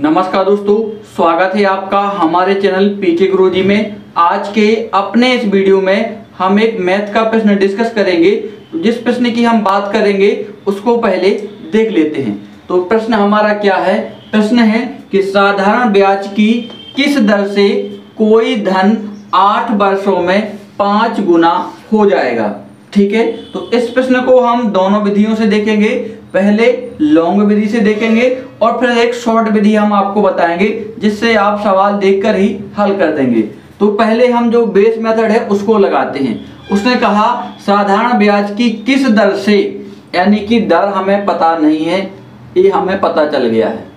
नमस्कार दोस्तों, स्वागत है आपका हमारे चैनल पीके गुरुजी में। आज के अपने इस वीडियो में हम एक मैथ का प्रश्न डिस्कस करेंगे। जिस प्रश्न की हम बात करेंगे, उसको पहले देख लेते हैं। तो प्रश्न हमारा क्या है? प्रश्न है कि साधारण ब्याज की किस दर से कोई धन आठ वर्षों में पाँच गुना हो जाएगा? ठीक है? तो इस प्रश्न को हम दोनों विधियों से देखेंगे। पहले लॉन्ग विधि से देखेंगे और फिर एक शॉर्ट विधि हम आपको बताएँगे, जिससे आप सवाल देखकर ही हल कर देंगे। तो पहले हम जो बेस मेथड है, उसको लगाते हैं। उसने कहा, साधारण ब्याज की किस दर से, यानी कि दर हमें पता नहीं है, ये हमें पता चल गया है।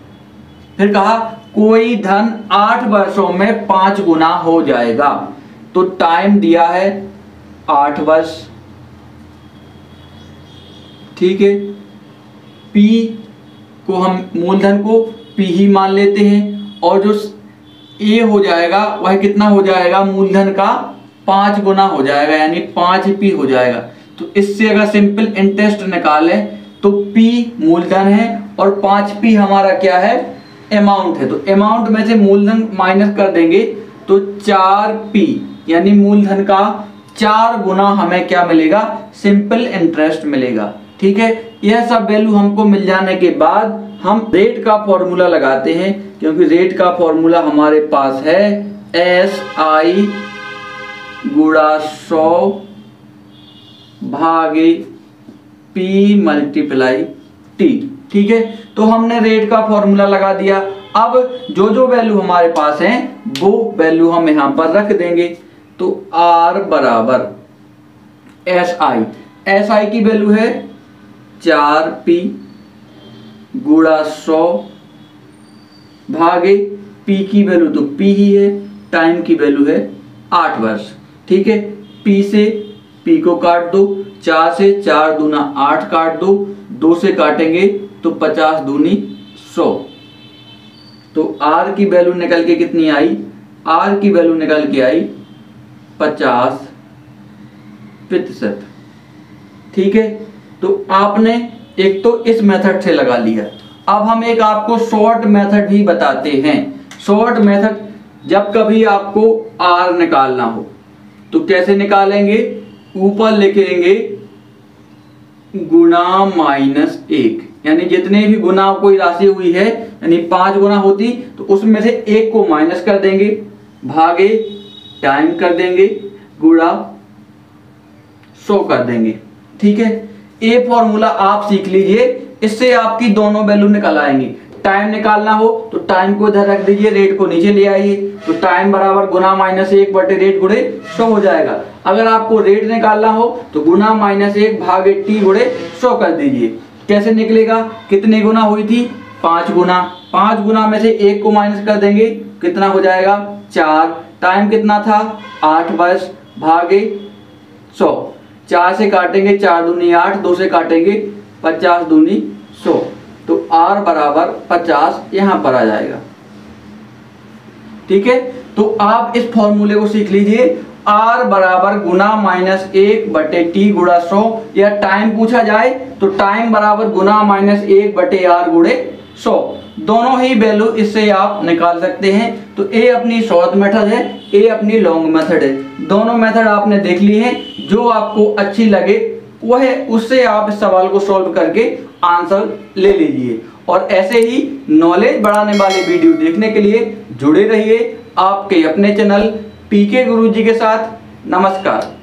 फिर कहा, कोई धन आठ वर्षों में पाँच गुना हो जाएगा। तो टाइम दिया है आठ वर्ष। ठीक है? पी को हम मूलधन को पी ही मान लेते हैं और जो ए हो जाएगा, वह कितना हो जाएगा? मूलधन का पाँच गुना हो जाएगा, यानी पाँच पी हो जाएगा। तो इससे अगर सिंपल इंटरेस्ट निकालें तो पी मूलधन है और पाँच पी हमारा क्या है? अमाउंट है। तो अमाउंट में से मूलधन माइनस कर देंगे तो चार पी, यानी मूलधन का चार गुना हमें क्या मिलेगा? सिंपल इंटरेस्ट मिलेगा। ठीक है? यह सब वैल्यू हमको मिल जाने के बाद हम रेट का फॉर्मूला लगाते हैं, क्योंकि रेट का फॉर्मूला हमारे पास है एस आई गुड़ा सौ भागे पी मल्टीप्लाई टी ठीक है? तो हमने रेट का फॉर्मूला लगा दिया। अब जो जो वैल्यू हमारे पास है, वो वैल्यू हम यहाँ पर रख देंगे। तो आर बराबर एस आई एस आई की वैल्यू है चार पी गुड़ा सौ भागे पी की वैल्यू तो पी ही है, टाइम की वैल्यू है आठ वर्ष। ठीक है? पी से पी को काट दो, चार से चार दूना आठ काट दो दो से काटेंगे तो पचास दूनी सौ। तो आर की वैल्यू निकल के कितनी आई? आर की वैल्यू निकल के आई पचास प्रतिशत ठीक है? तो आपने एक तो इस मेथड से लगा लिया। अब हम एक आपको शॉर्ट मेथड भी बताते हैं। शॉर्ट मेथड जब कभी आपको आर निकालना हो तो कैसे निकालेंगे? ऊपर लिखेंगे गुना माइनस एक। यानी जितने भी गुना कोई राशि हुई है, यानी पाँच गुना होती तो उसमें से एक को माइनस कर देंगे, भागे, टाइम कर देंगे गुड़ा सौ कर देंगे। ठीक है? ए फॉर्मूला आप सीख लीजिए, इससे आपकी दोनों वैल्यू निकल आएँगी। टाइम निकालना हो तो टाइम को इधर रख दीजिए रेट को नीचे ले आइए। तो टाइम बराबर गुना माइनस एक बटे रेट गुड़े सौ हो जाएगा। अगर आपको रेट निकालना हो तो गुना माइनस एक भागे टी गुड़े सौ कर दीजिए। कैसे निकलेगा? कितने गुना हुई थी? पाँच गुना। पाँच गुना में से एक को माइनस कर देंगे, कितना हो जाएगा? चार। टाइम कितना था? आठ बस भागे सौ। चार से काटेंगे, चार दूनी आठ, दो से काटेंगे, पचास दूनी सौ। तो आर बराबर पचास यहाँ पर आ जाएगा। ठीक है? तो आप इस फॉर्मूले को सीख लीजिए। आर बराबर गुना माइनस एक बटे टी गुड़ा सौ। या टाइम पूछा जाए तो टाइम बराबर गुना माइनस एक बटे आर गुड़े सौ। दोनों ही वैल्यू इससे आप निकाल सकते हैं। तो ए अपनी शॉर्ट मेथड है ए अपनी लॉन्ग मेथड है। दोनों मेथड आपने देख ली है। जो आपको अच्छी लगे, वह उससे आप इस सवाल को सॉल्व करके आंसर ले लीजिए। और ऐसे ही नॉलेज बढ़ाने वाले वीडियो देखने के लिए जुड़े रहिए आपके अपने चैनल पीके गुरुजी के साथ। नमस्कार।